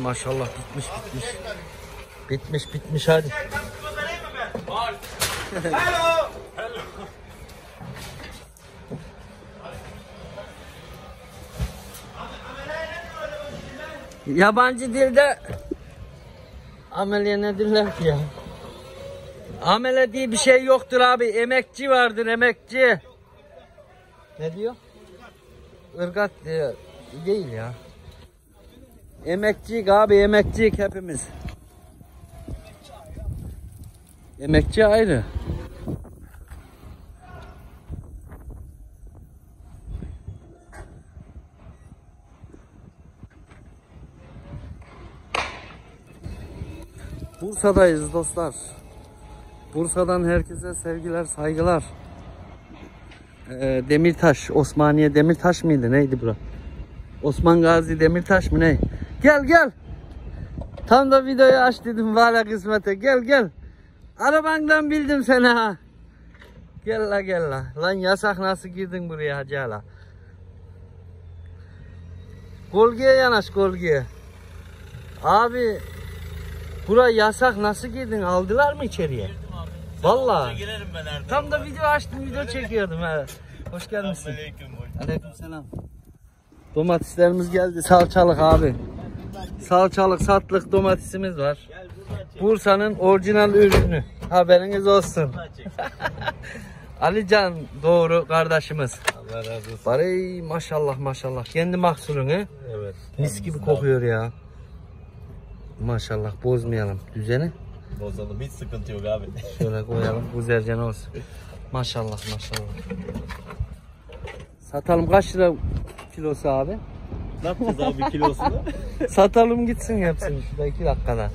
maşallah bitmiş bitmiş. Bitmiş bitmiş hadi. Yabancı dilde ameliye nedirler ki ya? Amele diye bir şey yoktur abi. Emekçi vardır emekçi. Ne diyor? Irgat diyor. Değil ya. Emekçiyik abi emekçiyik hepimiz. Emekçi ayrı. Bursa'dayız dostlar. Bursa'dan herkese sevgiler, saygılar. Ee, Demirtaş, Osmaniye Demirtaş mıydı? Neydi bura? Osman Gazi Demirtaş mı ne? Gel gel. Tam da videoyu aç dedim valla kısmete. Gel gel. Arabandan bildim seni ha. Gel la gel la. Lan yasak nasıl girdin buraya hacı hala? Golgiye yanaş golgiye. Abi bura yasak nasıl girdin? Aldılar mı içeriye? Vallahi. Girerim ben her Tam da video açtım video çekiyordum ha. Hoş gelmişsin. Aleyküm. Aleykümselam. Domateslerimiz geldi. Salçalık abi. Salçalık satlık domatesimiz var. Bursa'nın orijinal ürünü. Haberiniz olsun. Alican doğru kardeşimiz. Allah razı olsun. Bari maşallah maşallah. Kendi mahsulünü Evet. mis gibi kokuyor ya. Maşallah bozmayalım düzeni. Bozalım hiç sıkıntı yok abi. Şöyle koyalım güzelce olsun. Maşallah maşallah. Satalım kaç lira kilosu abi? Ne yapacağız abi kilosunu? Satalım gitsin hepsini şurada iki dakikada.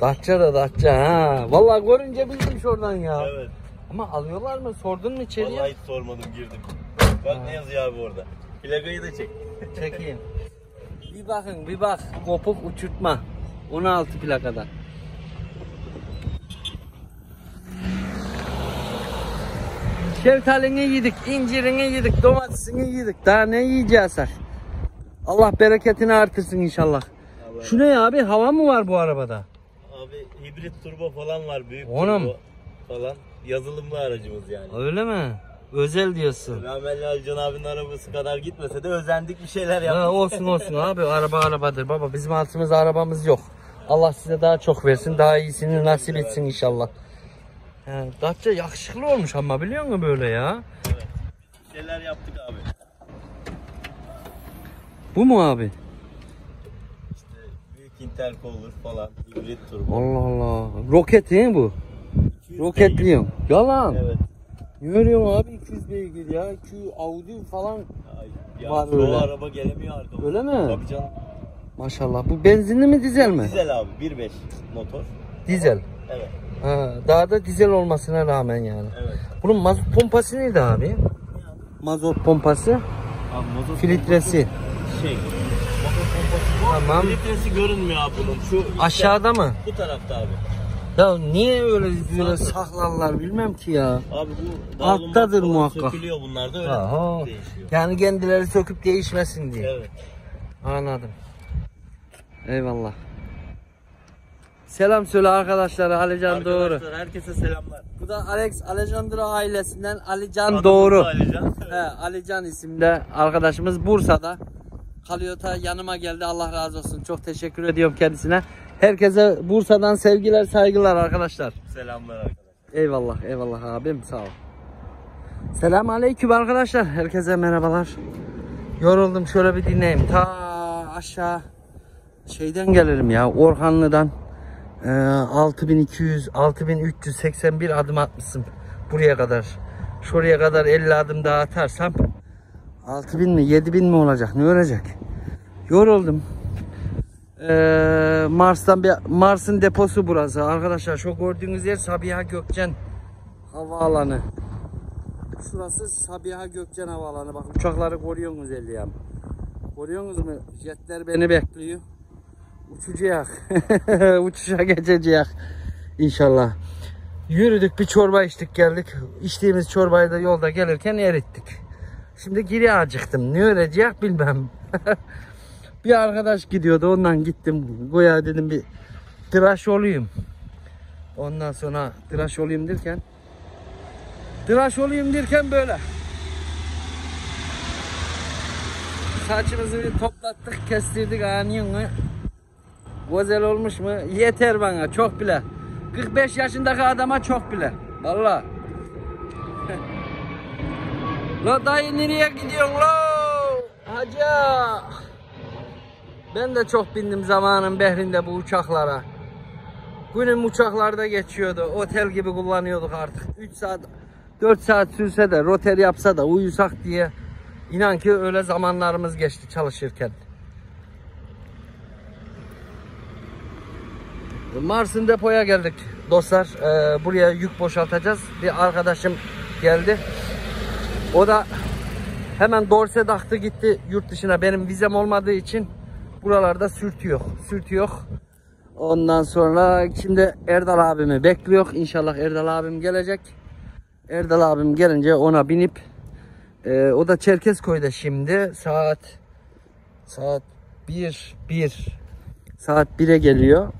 Datça da Datça ha. Vallahi görünce bildim oradan ya. evet. Ama alıyorlar mı? Sordun mu içeriye? Vallahi hiç sormadım girdim. Bak ne yazıyor abi orada. Plakayı da çek. Çekeyim. Bir bakın bir bak. Kopuk uçurtma. 16 plakada. Şeftalini yedik, incirini yedik, domatesini yedik. Daha ne yiyeceğiz? Allah bereketini artırsın inşallah. Allah. Şu ne abi? Hava mı var bu arabada? Abi hibrit turbo falan var büyük Ona turbo mı? falan. Yazılımlı aracımız yani. Öyle mi? Özel diyorsun. Rahmetli Alican abinin arabası kadar gitmese de özendik bir şeyler Ha, yaptık. olsun olsun abi araba arabadır baba bizim altımızda arabamız yok. Allah size daha çok versin daha iyisini nasip etsin inşallah. He, Datça yakışıklı olmuş ama biliyor musun böyle ya? Bir şeyler yaptık abi. Bu mu abi? İşte büyük intercooler falan. Hibrit turbo. Allah Allah. Roket değil mi bu? 200 Roketliyorum. Yalan. Evet. Veriyorsun abi 200 beygir ya? 200 Audi falan. Ya Var öyle. araba gelemiyor arkamda. Öyle mi? Tabii canım. Maşallah. Bu benzinli mi dizel mi? Dizel abi 1.5 motor. Dizel. Evet. Ha, daha da dizel olmasına rağmen yani. Evet. Bunun mazot pompası neydi abi? Mazot pompası. Abi motor Filtresi. şey. Motor pompası bu. Tamam. Filtresi görünmüyor abi bunun. Şu işte Aşağıda mı? Bu tarafta abi. Ya niye öyle böyle saklarlar bilmem ki ya. Abi bu Alttadır muhakkak. Sökülüyor bunlar da öyle Aha. değişiyor. Yani kendileri söküp değişmesin diye. Evet. Anladım. Eyvallah. Selam söyle arkadaşlara Alican Doğru. Arkadaşlar herkese selamlar. Bu da Alex Alejandro ailesinden Alican Adımız Doğru. Alican. He, Alican isimli arkadaşımız Bursa'da. Kalıyota yanıma geldi. Allah razı olsun. Çok teşekkür ediyorum kendisine. Herkese Bursa'dan sevgiler, saygılar arkadaşlar. Selamlar arkadaşlar. Eyvallah, eyvallah abim. Sağ ol. Selam aleyküm arkadaşlar. Herkese merhabalar. Yoruldum şöyle bir dinleyeyim. Ta aşağı şeyden gelirim ya. Orhanlı'dan e, 6200 6381 adım atmışım buraya kadar. Şuraya kadar 50 adım daha atarsam 6000 mi 7000 mi olacak? Ne olacak? Yoruldum. Ee, Mars'tan bir Mars'ın deposu burası arkadaşlar. Şu gördüğünüz yer Sabiha Gökçen Havaalanı. Şurası Sabiha Gökçen Havaalanı. Bak uçakları görüyorsunuz Elyam. Görüyorsunuz mu? Jetler beni bekliyor. Uçacak. Uçuşa geçecek. İnşallah. Yürüdük bir çorba içtik geldik. İçtiğimiz çorbayı da yolda gelirken erittik. Şimdi geri acıktım. Ne ölecek bilmem. Bir arkadaş gidiyordu ondan gittim. Goya dedim bir tıraş olayım. Ondan sonra tıraş olayım derken tıraş olayım derken böyle. Saçımızı bir toplattık, kestirdik musun? Güzel olmuş mu? Yeter bana çok bile. 45 yaşındaki adama çok bile. Vallahi. La dayı nereye gidiyorsun la? Hacı. Ben de çok bindim zamanın behrinde bu uçaklara. Günüm uçaklarda geçiyordu. Otel gibi kullanıyorduk artık. 3 saat 4 saat sürse de roter yapsa da uyusak diye. İnan ki öyle zamanlarımız geçti çalışırken. Mars'ın depoya geldik dostlar. Ee, buraya yük boşaltacağız. Bir arkadaşım geldi. O da hemen dorse taktı gitti yurt dışına. Benim vizem olmadığı için buralarda sürtüyor. Sürtüyor. Ondan sonra şimdi Erdal abimi bekliyor. İnşallah Erdal abim gelecek. Erdal abim gelince ona binip e, o da Çerkezköy'de şimdi saat saat 1 1 saat 1'e geliyor.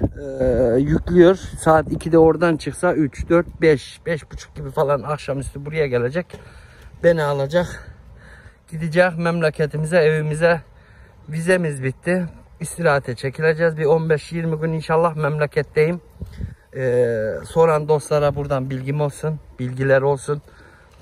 Ee, yüklüyor. Saat 2'de oradan çıksa 3, 4, 5, 5.30 gibi falan akşamüstü buraya gelecek. Beni alacak. Gidecek memleketimize, evimize. Vizemiz bitti. İstirahate çekileceğiz. Bir 15-20 gün inşallah memleketteyim. Ee, soran dostlara buradan bilgim olsun. Bilgiler olsun.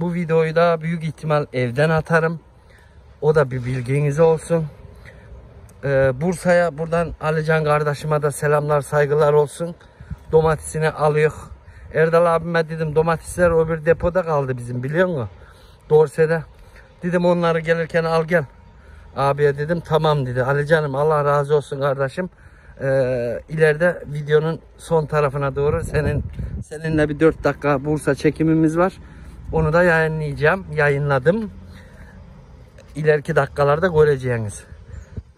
Bu videoyu da büyük ihtimal evden atarım. O da bir bilginiz olsun. Ee, Bursa'ya buradan Alican kardeşime de selamlar saygılar olsun. Domatesini alıyor. Erdal abime dedim domatesler öbür depoda kaldı bizim biliyor musun? Dorse'de. Dedim onları gelirken al gel. Abiye dedim tamam dedi. Alican'ım Allah razı olsun kardeşim. Ee, ileride videonun son tarafına doğru senin seninle bir 4 dakika Bursa çekimimiz var. Onu da yayınlayacağım. Yayınladım. İleriki dakikalarda göreceğiniz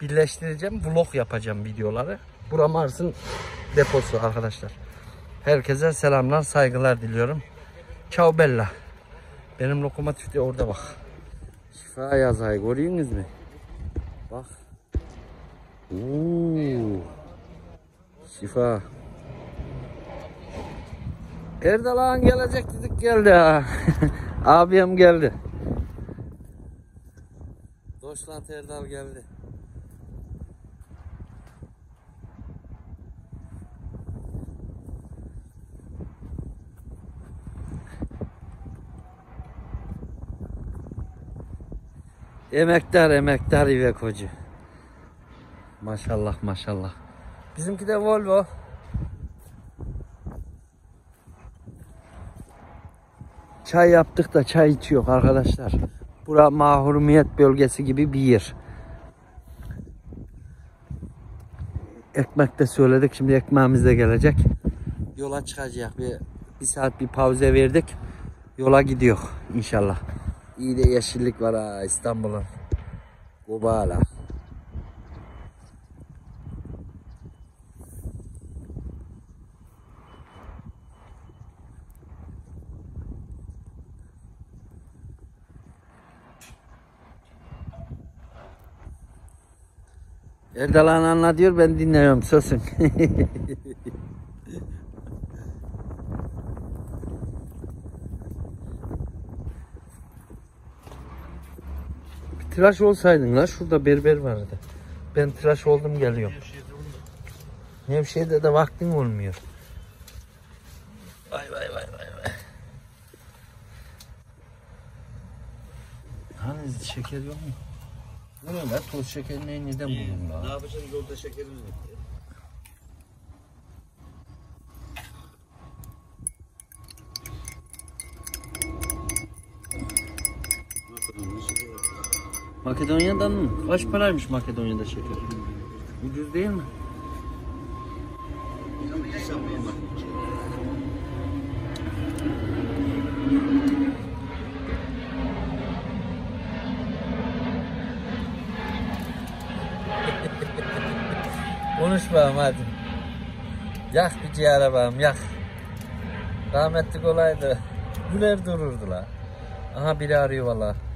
birleştireceğim. Vlog yapacağım videoları. Bura Mars'ın deposu arkadaşlar. Herkese selamlar, saygılar diliyorum. Ciao Bella. Benim lokomotif de orada bak. Şifa yazayı görüyorsunuz mu? Bak. Oo. Şifa. Erdal ağam gelecek dedik geldi ha. Abim geldi. Doşlant Erdal geldi. Emektar emektar İvek Hoca. Maşallah maşallah. Bizimki de Volvo. Çay yaptık da çay içiyor arkadaşlar. Bura mahrumiyet bölgesi gibi bir yer. Ekmek de söyledik. Şimdi ekmeğimiz de gelecek. Yola çıkacak. Bir, bir saat bir pauze verdik. Yola gidiyor inşallah. İyi de yeşillik var ha İstanbul'un. Kubala. Erdalan anlatıyor ben dinliyorum susun. tıraş olsaydın la şurada berber vardı. Ben tıraş oldum geliyorum. Nevşehir'de de vaktin olmuyor. Vay vay vay vay vay. Hani şeker yok mu? Bu ne la? Toz şeker ne neden buldun la? Ne yapacağız yolda şekerimiz bitti. Makedonya'dan mı? Kaç paraymış Makedonya'da şeker? Ucuz değil mi? Konuşma hadi. Yak bir ciğer arabam yak. Rahmetli olaydı. Güler dururdular. Aha biri arıyor valla.